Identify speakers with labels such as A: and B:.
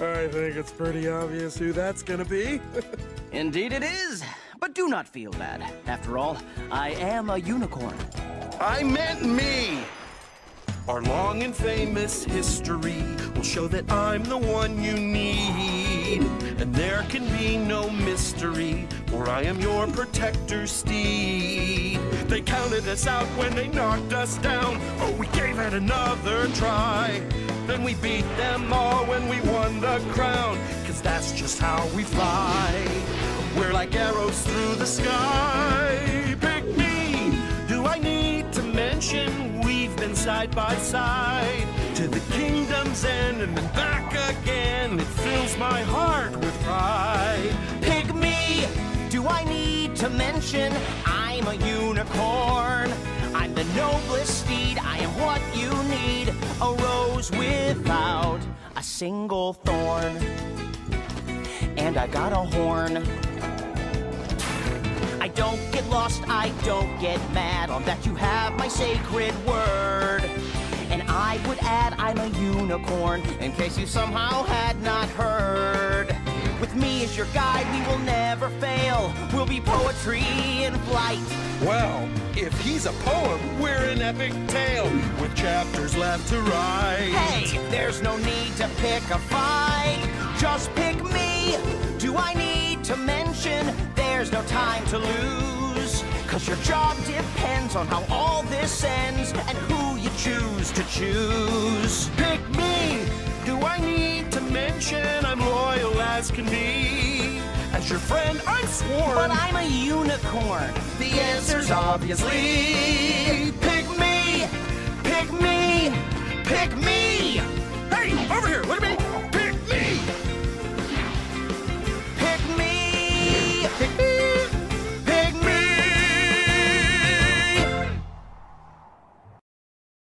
A: I think it's pretty obvious who that's gonna be.
B: Indeed it is. But do not feel bad. After all, I am a unicorn.
C: I meant me! Our long and famous history will show that I'm the one you need. And there can be no mystery, for I am your protector steed. They counted us out when they knocked us down. Oh, we gave it another try. Then we beat them all when we won the crown. Cause that's just how we fly. We're like arrows through the sky. Pick me! Do I need to mention we've been side by side to the kingdom's end and then back again? It fills my heart with pride.
B: Pick me! Do I need to mention I'm a unicorn? Without a single thorn. And I got a horn. I don't get lost, I don't get mad on that you have my sacred word. And I would add I'm a unicorn in case you somehow had not heard. With me as your guide, we will never fail. We'll be poetry in flight.
C: Well, if he's a poem, we're an epic tale with chapters left to write.
B: Hey, there's no need to pick a fight. Just pick me. Do I need to mention there's no time to lose? Cause your job depends on how all this ends and who you choose to choose.
C: Pick me! Do I need to mention I'm loyal as can be? As your friend, I'm sworn.
B: But I'm a unicorn.
C: the answer's obviously